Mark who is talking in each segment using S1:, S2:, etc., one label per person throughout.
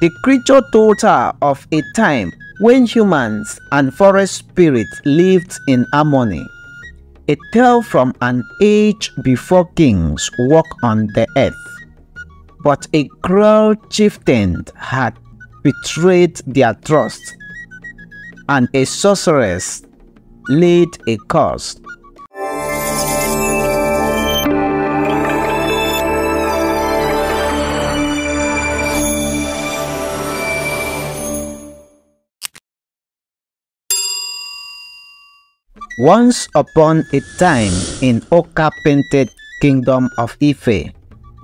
S1: The creature told her of a time when humans and forest spirits lived in harmony. A tale from an age before kings walked on the earth. But a cruel chieftain had betrayed their trust, and a sorceress laid a curse Once upon a time in Oka painted kingdom of Ife,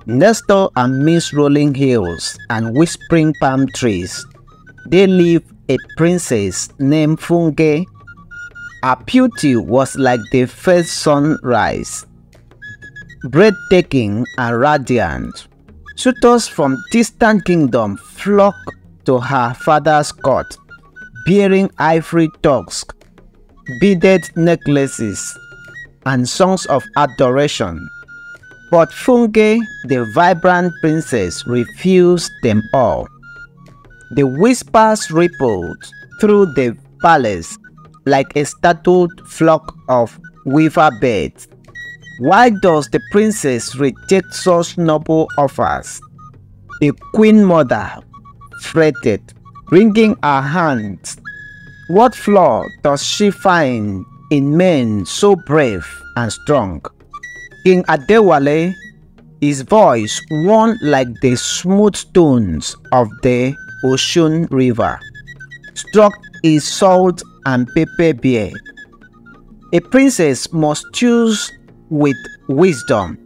S1: nestled amidst rolling hills and whispering palm trees, there lived a princess named Funke. Her beauty was like the first sunrise, breathtaking and radiant. Suitors from distant kingdom flocked to her father's court, bearing ivory tusks beaded necklaces, and songs of adoration. But Funke, the vibrant princess, refused them all. The whispers rippled through the palace like a startled flock of weaver birds. Why does the princess reject such noble offers? The queen mother fretted, wringing her hands what flaw does she find in men so brave and strong? King Adewale, his voice won like the smooth stones of the Osun River, struck his salt and pepper beard. A princess must choose with wisdom,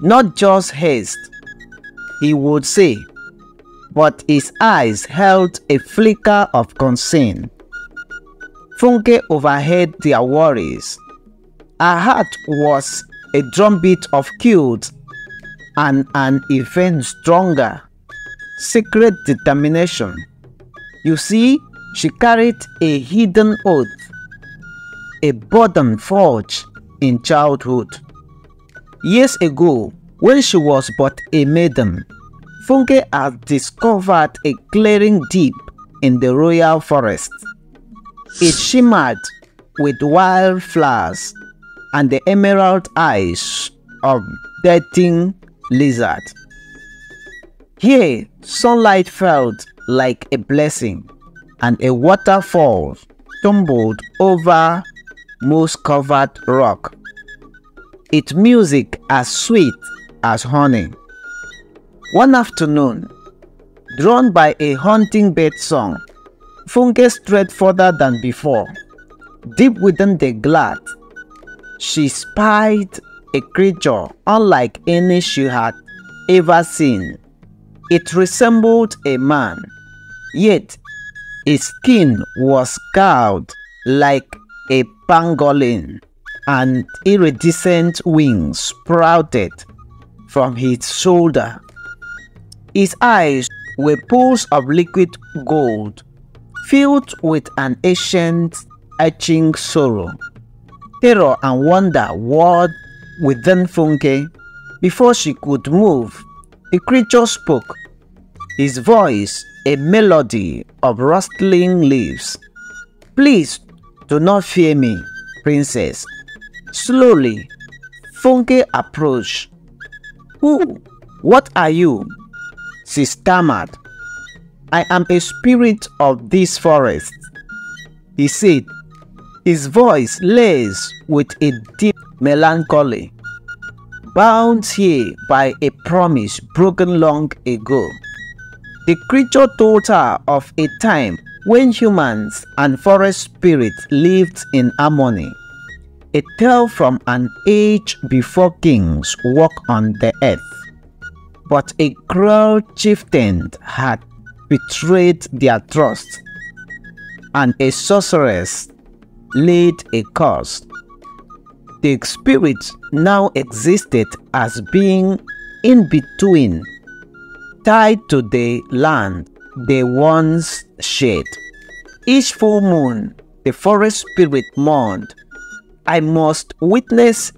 S1: not just haste, he would say, but his eyes held a flicker of concern. Funke overheard their worries. Her heart was a drumbeat of guilt and an even stronger, secret determination. You see, she carried a hidden oath, a burden forged in childhood. Years ago, when she was but a maiden, Funke had discovered a clearing deep in the royal forest. It shimmered with wildflowers and the emerald eyes of darting lizard. Here, sunlight felt like a blessing, and a waterfall tumbled over moss-covered rock. Its music as sweet as honey. One afternoon, drawn by a haunting bird song, Funke strayed further than before. Deep within the glade, she spied a creature unlike any she had ever seen. It resembled a man, yet its skin was scarred like a pangolin, and iridescent wings sprouted from its shoulder. His eyes were pools of liquid gold, filled with an ancient, etching sorrow. Terror and wonder whirled within Funke. Before she could move, the creature spoke, his voice a melody of rustling leaves. Please do not fear me, princess. Slowly, Funke approached. Who? What are you? She stammered. I am a spirit of this forest. He said, his voice laced with a deep melancholy, bound here by a promise broken long ago. The creature told her of a time when humans and forest spirits lived in harmony. A tale from an age before kings walked on the earth. But a cruel chieftain had betrayed their trust, and a sorceress laid a curse. The spirit now existed as being in between, tied to the land they once shared. Each full moon, the forest spirit mourned, I must witness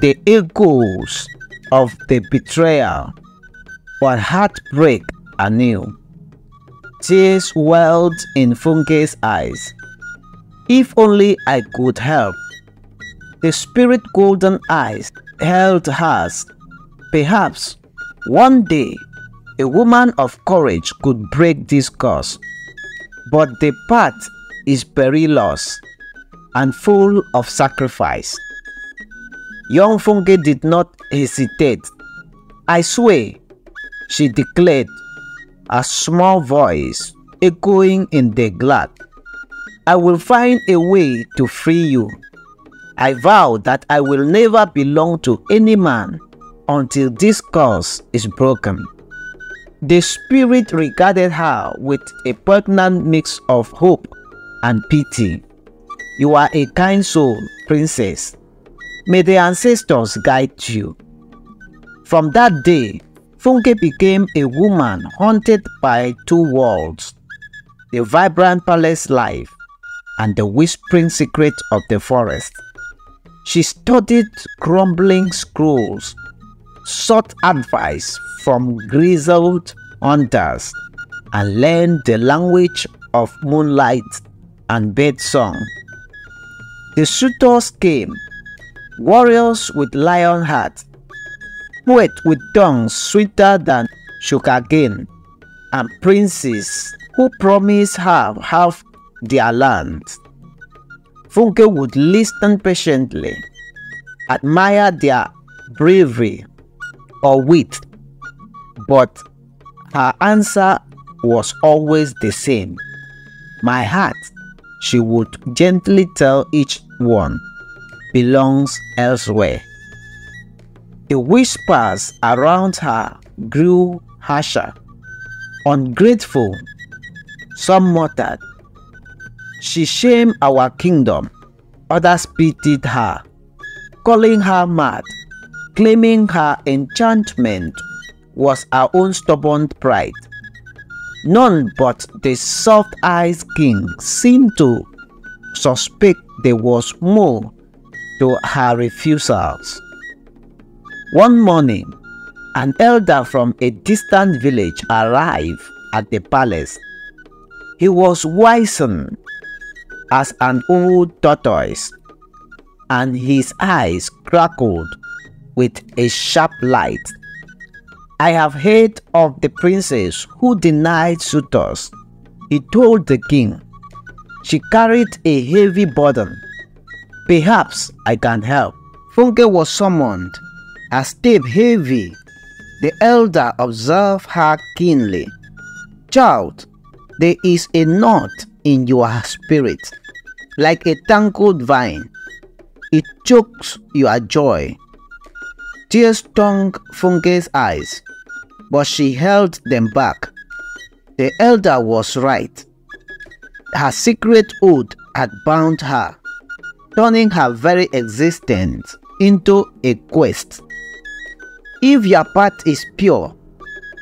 S1: the echoes of the betrayal but heartbreak anew. Tears welled in Funke's eyes. If only I could help. The spirit golden eyes held hers. Perhaps one day a woman of courage could break this curse. But the path is perilous and full of sacrifice. Young Funke did not hesitate. I swear, she declared, a small voice echoing in the glad. I will find a way to free you. I vow that I will never belong to any man until this curse is broken. The spirit regarded her with a poignant mix of hope and pity. You are a kind soul, princess. May the ancestors guide you. From that day, Funke became a woman haunted by two worlds the vibrant palace life and the whispering secret of the forest. She studied crumbling scrolls, sought advice from grizzled hunters, and learned the language of moonlight and bird song. The suitors came, warriors with lion hearts, poets with tongues sweeter than sugarcane, and princes who promised her half their land. Funke would listen patiently, admire their bravery or wit, but her answer was always the same. My heart, she would gently tell each one, belongs elsewhere. The whispers around her grew harsher. Ungrateful, some muttered, She shamed our kingdom. Others pitied her, calling her mad, claiming her enchantment was her own stubborn pride. None but the soft-eyed king seemed to suspect there was more to her refusals. One morning, an elder from a distant village arrived at the palace. He was wizened as an old tortoise, and his eyes crackled with a sharp light. I have heard of the princess who denied suitors. He told the king. She carried a heavy burden. Perhaps I can help. Funke was summoned. A step heavy. The elder observed her keenly. Child, there is a knot in your spirit, like a tangled vine. It chokes your joy. Tears stung Funke's eyes, but she held them back. The elder was right. Her secret oath had bound her, turning her very existence into a quest. If your path is pure,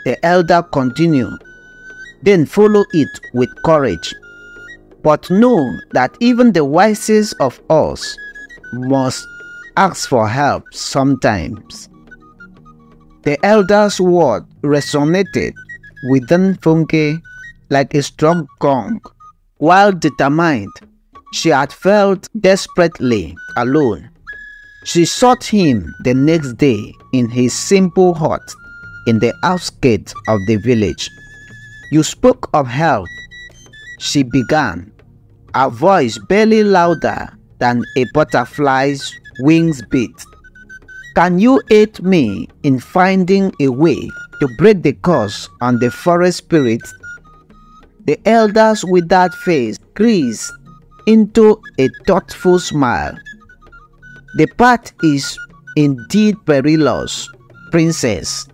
S1: the elder continued, then follow it with courage. But know that even the wisest of us must ask for help sometimes. The elder's word resonated within Funke like a strong gong. While determined, she had felt desperately alone. She sought him the next day in his simple hut in the outskirts of the village. You spoke of health, she began, her voice barely louder than a butterfly's wings beat. Can you aid me in finding a way to break the curse on the forest spirit? The elder's withered face creased into a thoughtful smile. The path is indeed perilous, princess,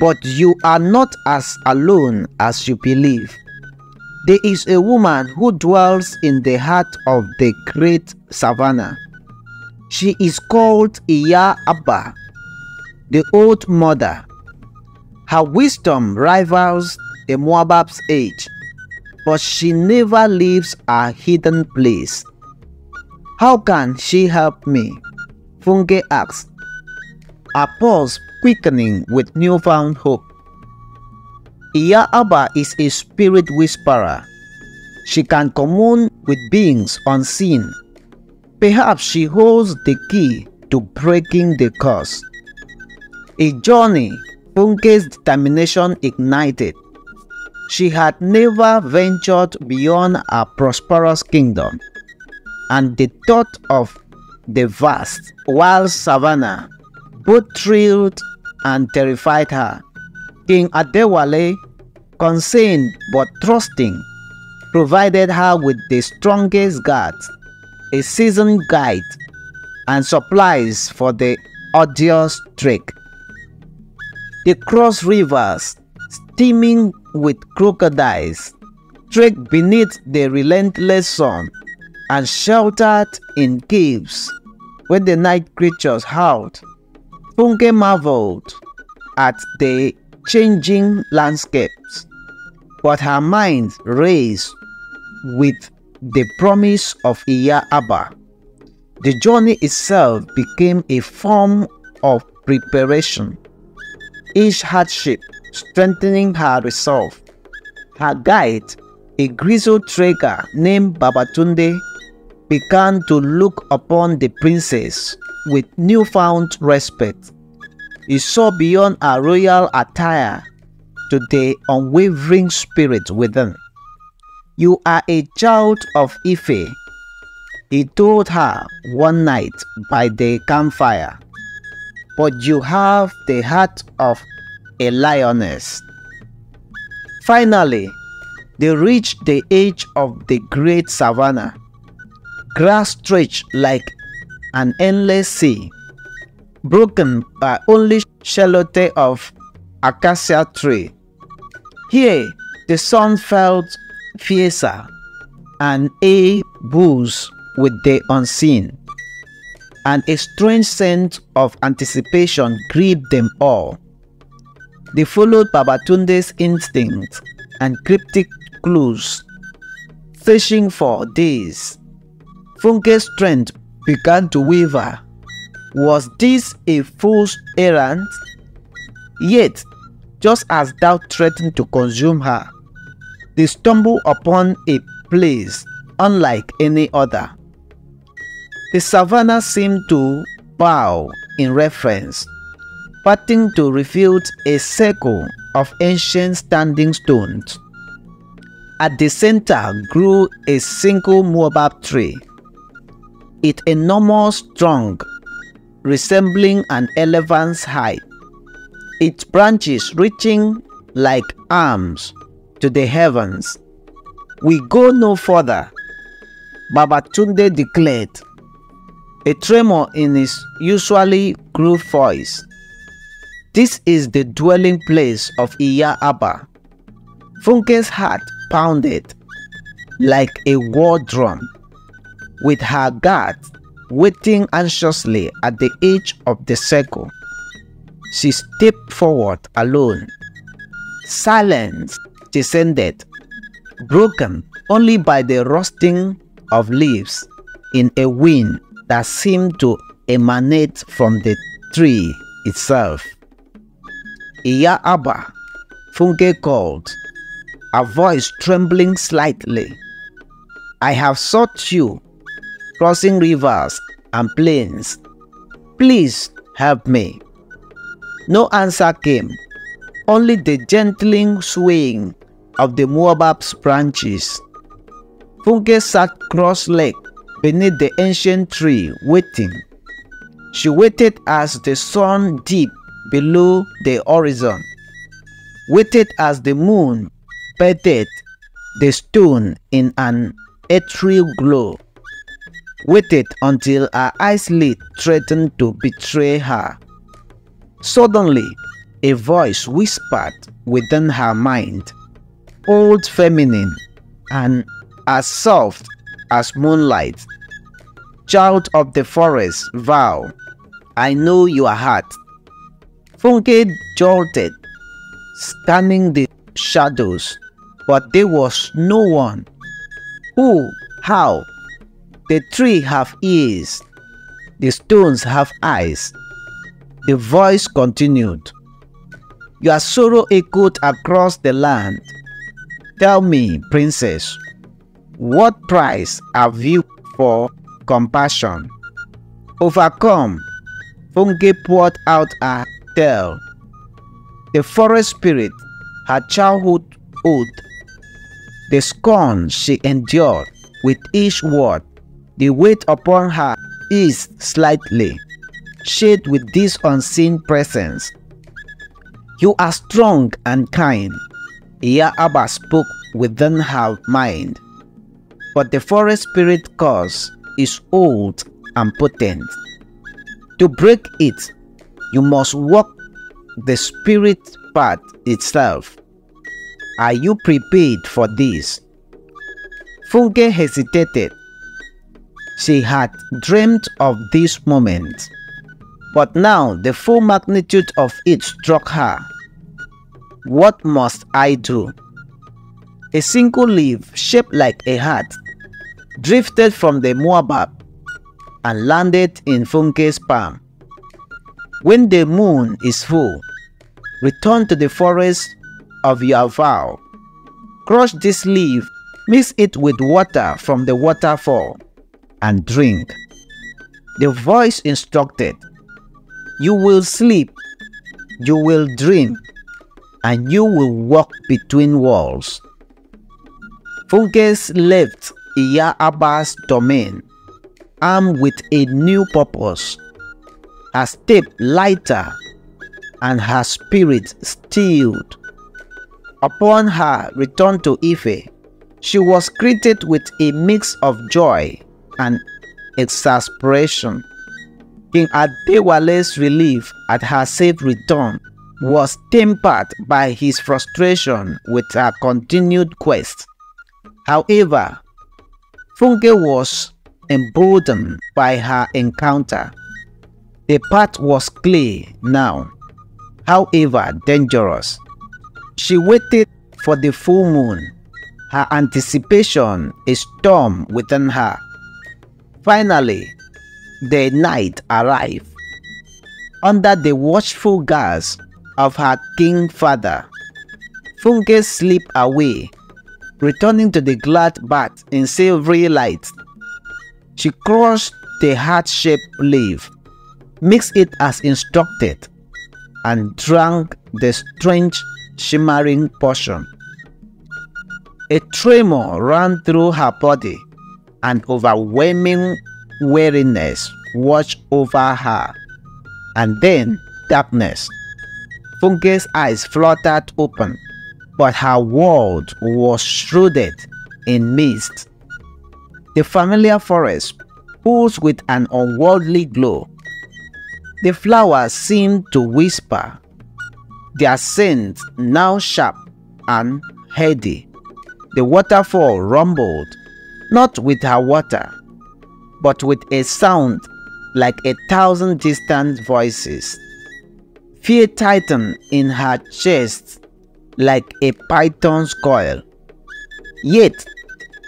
S1: but you are not as alone as you believe. There is a woman who dwells in the heart of the great savannah. She is called Iya Abba, the old mother. Her wisdom rivals the baobab's age, but she never leaves a hidden place. How can she help me? Funke asked, a pulse quickening with newfound hope. Iya Aba is a spirit whisperer. She can commune with beings unseen. Perhaps she holds the key to breaking the curse. A journey Funke's determination ignited. She had never ventured beyond a prosperous kingdom, and the thought of the vast, wild savannah both thrilled and terrified her. King Adewale, concerned but trusting, provided her with the strongest guards, a seasoned guide, and supplies for the arduous trek. They crossed rivers steaming with crocodiles, trekked beneath the relentless sun, and sheltered in caves where the night creatures howled. Funke marveled at the changing landscapes, but her mind raced with the promise of Iya Abba. The journey itself became a form of preparation, each hardship strengthening her resolve. Her guide, a grizzled trader named Babatunde, began to look upon the princess with newfound respect. He saw beyond her royal attire to the unwavering spirit within. You are a child of Ife, he told her one night by the campfire, but you have the heart of a lioness. Finally, they reached the edge of the great savannah. Grass stretched like an endless sea, broken by only shelter of acacia tree. Here, the sun felt fiercer, and a booze with the unseen, and a strange sense of anticipation gripped them all. They followed Babatunde's instinct and cryptic clues, searching for days. Funke's strength began to waver. Was this a fool's errand? Yet, just as doubt threatened to consume her, they stumbled upon a place unlike any other. The savannah seemed to bow in reference, parting to reveal a circle of ancient standing stones. At the center grew a single baobab tree, its enormous trunk resembling an elephant's height, its branches reaching like arms to the heavens. We go no further, Babatunde declared, a tremor in his usually gruff voice. This is the dwelling place of Iya Abba. Funke's heart pounded like a war drum, with her guard waiting anxiously at the edge of the circle. She stepped forward alone. Silence descended, broken only by the rustling of leaves in a wind that seemed to emanate from the tree itself. Iya Abba, Funke called, a voice trembling slightly. I have sought you, crossing rivers and plains. Please help me. No answer came, only the gentling swaying of the baobab's branches. Funke sat cross-legged beneath the ancient tree, waiting. She waited as the sun dipped below the horizon, waited as the moon bathed the stone in an ethereal glow, waited until her eyelid threatened to betray her. Suddenly, a voice whispered within her mind, old feminine and as soft as moonlight. Child of the forest, vow, I know your heart. Funke jolted, scanning the shadows, but there was no one. Who? How? The tree have ears, the stones have eyes. The voice continued. Your sorrow echoed across the land. Tell me, princess, what price have you for compassion? Overcome, Funke poured out a tale. The forest spirit, her childhood oath, the scorn she endured with each word, the weight upon her eased slightly, shade with this unseen presence. You are strong and kind, Iya Abba spoke within her mind. But the forest spirit cause is old and potent. To break it, you must walk the spirit path itself. Are you prepared for this? Funke hesitated. She had dreamed of this moment, but now the full magnitude of it struck her. What must I do? A single leaf shaped like a heart drifted from the baobab and landed in Funke's palm. When the moon is full, return to the forest of your vow. Crush this leaf, mix it with water from the waterfall, and drink. The voice instructed, You will sleep, you will dream, and you will walk between walls. Funkes left Iya Abba's domain, armed with a new purpose, her step lighter and her spirit stilled. Upon her return to Ife, she was greeted with a mix of joy and exasperation. King Adewale's relief at her safe return was tempered by his frustration with her continued quest. However, Funke was emboldened by her encounter. The path was clear now, however dangerous. She waited for the full moon, her anticipation a storm within her. Finally, the night arrived. Under the watchful gaze of her king father, Funke slipped away, returning to the glad bath in silvery light. She crushed the heart-shaped leaf, mixed it as instructed, and drank the strange shimmering potion. A tremor ran through her body, and overwhelming weariness watched over her. And then darkness. Funke's eyes fluttered open, but her world was shrouded in mist. The familiar forest pulsed with an unworldly glow. The flowers seemed to whisper, their scent now sharp and heady. The waterfall rumbled, not with her water, but with a sound like a thousand distant voices. Fear tightened in her chest like a python's coil. Yet,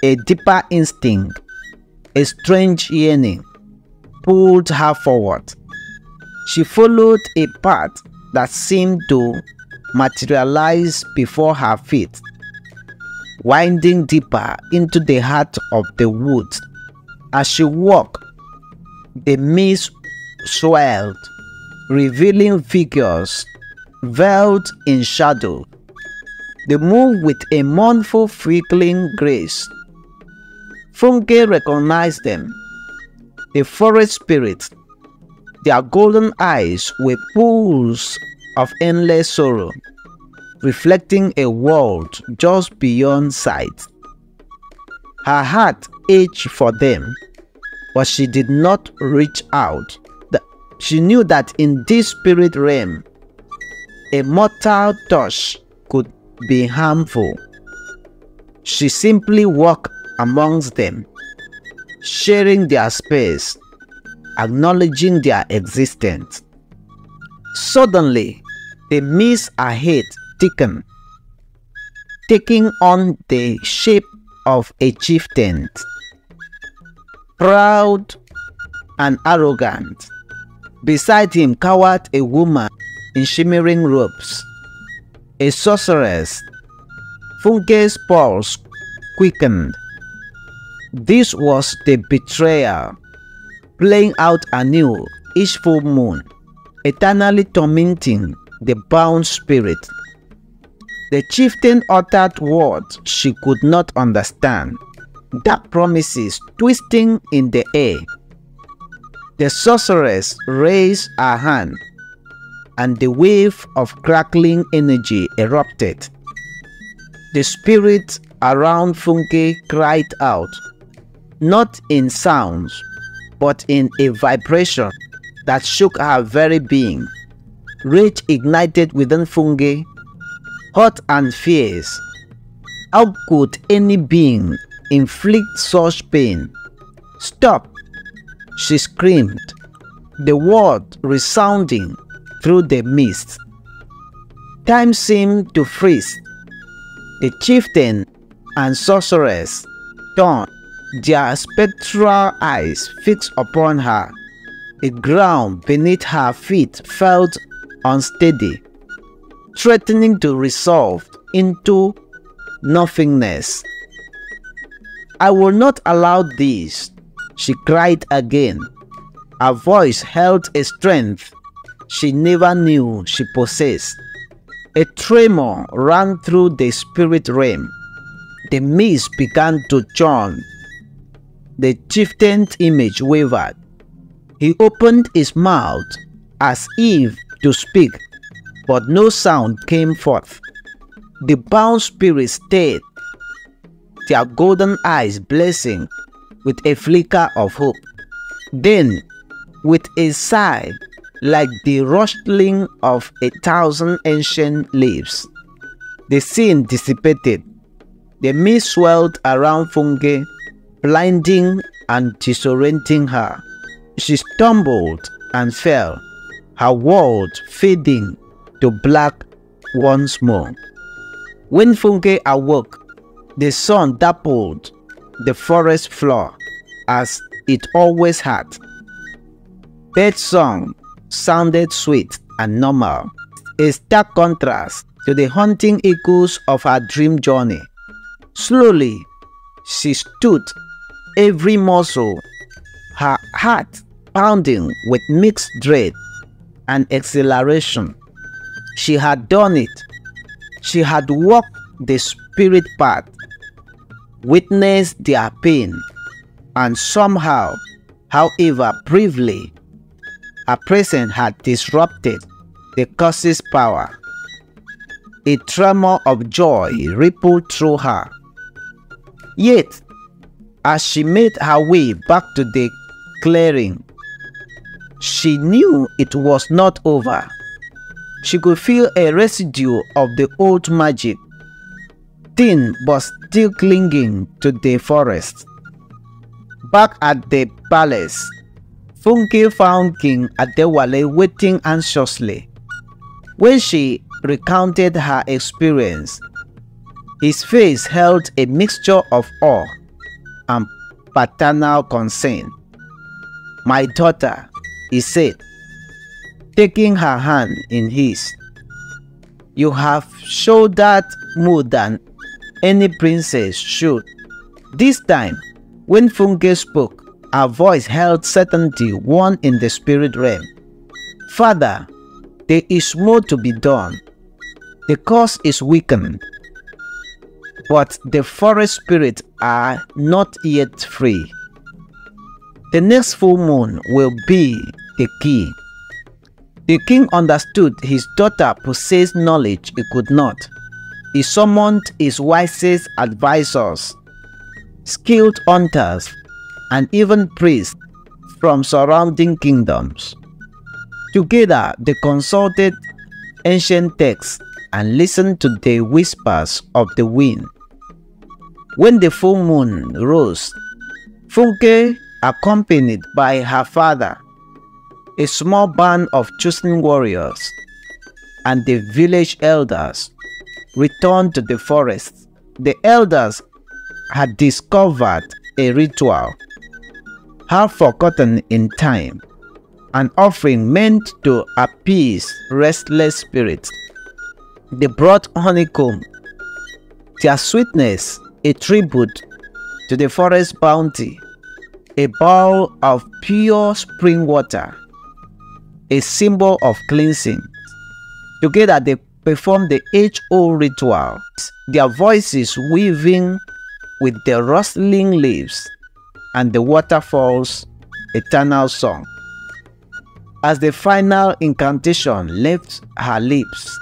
S1: a deeper instinct, a strange yearning, pulled her forward. She followed a path that seemed to materialize before her feet, winding deeper into the heart of the woods. As she walked, the mist swelled, revealing figures veiled in shadow. They moved with a mournful flickering grace. Funke recognized them, the forest spirits. Their golden eyes were pools of endless sorrow, reflecting a world just beyond sight. Her heart ached for them, but she did not reach out. She knew that in this spirit realm, a mortal touch could be harmful. She simply walked amongst them, sharing their space, acknowledging their existence. Suddenly, the mist ahead thickened, taking on the shape of a chieftain. Proud and arrogant, beside him cowered a woman in shimmering robes. a sorceress. Funke's pulse quickened. This was the betrayal, playing out anew each full moon, eternally tormenting the bound spirit. The chieftain uttered words she could not understand, dark promises twisting in the air. The sorceress raised her hand, and the wave of crackling energy erupted. The spirit around Funke cried out, not in sounds, but in a vibration that shook her very being. Rage ignited within Funke, hot and fierce. How could any being inflict such pain? Stop! She screamed, the word resounding through the mist. Time seemed to freeze. The chieftain and sorceress turned their spectral eyes fixed upon her. The ground beneath her feet felt unsteady, threatening to resolve into nothingness. I will not allow this, she cried again. Her voice held a strength she never knew she possessed. A tremor ran through the spirit realm. The mist began to churn. The chieftain's image wavered. He opened his mouth as if to speak, but no sound came forth. The bound spirits stayed, their golden eyes blazing with a flicker of hope. Then, with a sigh, like the rustling of a thousand ancient leaves. The scene dissipated. The mist swelled around Funke, blinding and disorienting her. She stumbled and fell, her world fading to black once more. When Funke awoke, the sun dappled the forest floor as it always had. Bird song sounded sweet and normal, a stark contrast to the haunting echoes of her dream journey. Slowly, she stood, every muscle, her heart pounding with mixed dread and exhilaration. She had done it. She had walked the spirit path, witnessed their pain, and somehow, however briefly, her presence had disrupted the curse's power. A tremor of joy rippled through her. Yet, as she made her way back to the clearing, she knew it was not over. She could feel a residue of the old magic, thin but still clinging to the forest. Back at the palace, Funke found King Adewale waiting anxiously. When she recounted her experience, his face held a mixture of awe and paternal concern. My daughter, he said, taking her hand in his. You have showed that more than any princess should. This time, when Funke spoke, her voice held certainty won in the spirit realm. Father, there is more to be done. The cause is weakened, but the forest spirits are not yet free. The next full moon will be the key. The king understood his daughter possessed knowledge he could not. He summoned his wisest advisors, skilled hunters, and even priests from surrounding kingdoms. Together, they consulted ancient texts and listened to the whispers of the wind. When the full moon rose, Funke, accompanied by her father, a small band of chosen warriors, and the village elders, returned to the forest. The elders had discovered a ritual half forgotten in time, an offering meant to appease restless spirits. They brought honeycomb, their sweetness a tribute to the forest bounty, a bowl of pure spring water, a symbol of cleansing. Together they perform the age-old ritual, their voices weaving with the rustling leaves and the waterfall's eternal song. As the final incantation left her lips,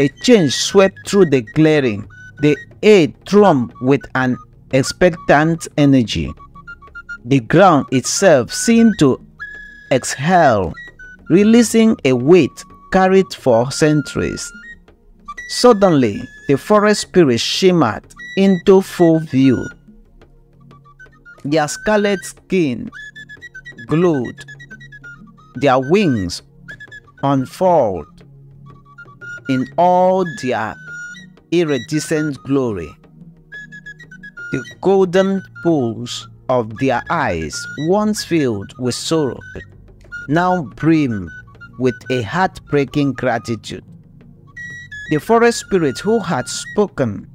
S1: a change swept through the clearing. The air thrummed with an expectant energy. The ground itself seemed to exhale, releasing a weight carried for centuries. Suddenly, the forest spirit shimmered into full view. Their scarlet skin glowed, their wings unfurled in all their iridescent glory. The golden pools of their eyes, once filled with sorrow, now brim with a heartbreaking gratitude. The forest spirit who had spoken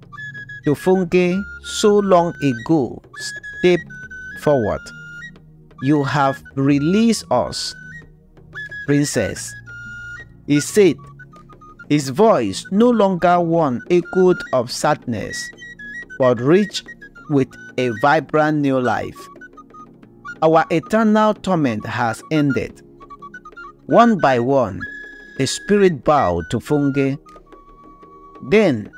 S1: to Funke so long ago stepped forward. You have released us, princess. He said, his voice no longer one echoed of sadness, but rich with a vibrant new life. Our eternal torment has ended. One by one, the spirit bowed to Funke. Then,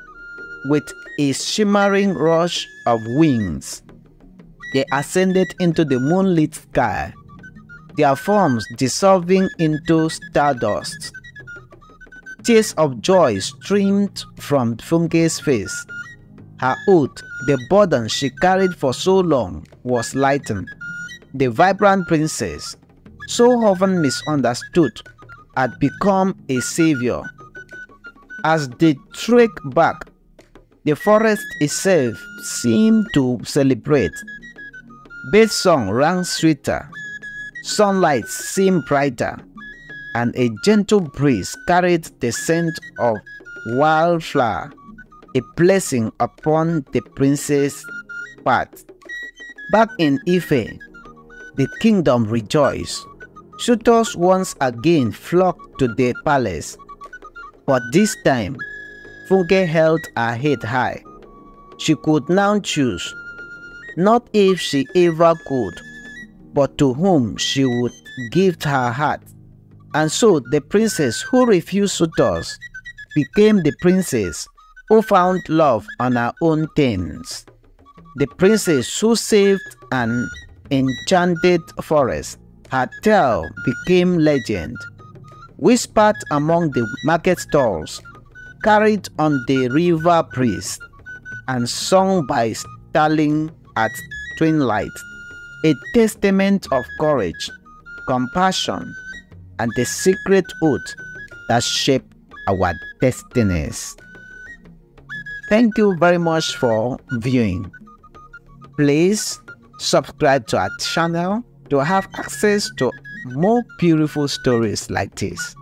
S1: with a shimmering rush of wings, they ascended into the moonlit sky, their forms dissolving into stardust. Tears of joy streamed from Funke's face. Her oath, the burden she carried for so long, was lightened. The vibrant princess, so often misunderstood, had become a savior. As they trek back, the forest itself seemed to celebrate. Bird song rang sweeter, sunlight seemed brighter, and a gentle breeze carried the scent of wildflower a blessing upon the princess' path. Back in Ife, the kingdom rejoiced. Suitors once again flocked to the palace, but this time, Funke held her head high. She could now choose, not if she ever could, but to whom she would give her heart. And so the princess who refused suitors became the princess who found love on her own terms. The princess who saved an enchanted forest. Her tale became legend, whispered among the market stalls, carried on the river breeze, and sung by starling at twilight, a testament of courage, compassion, and the secret oath that shaped our destinies. Thank you very much for viewing. Please subscribe to our channel to have access to more beautiful stories like this.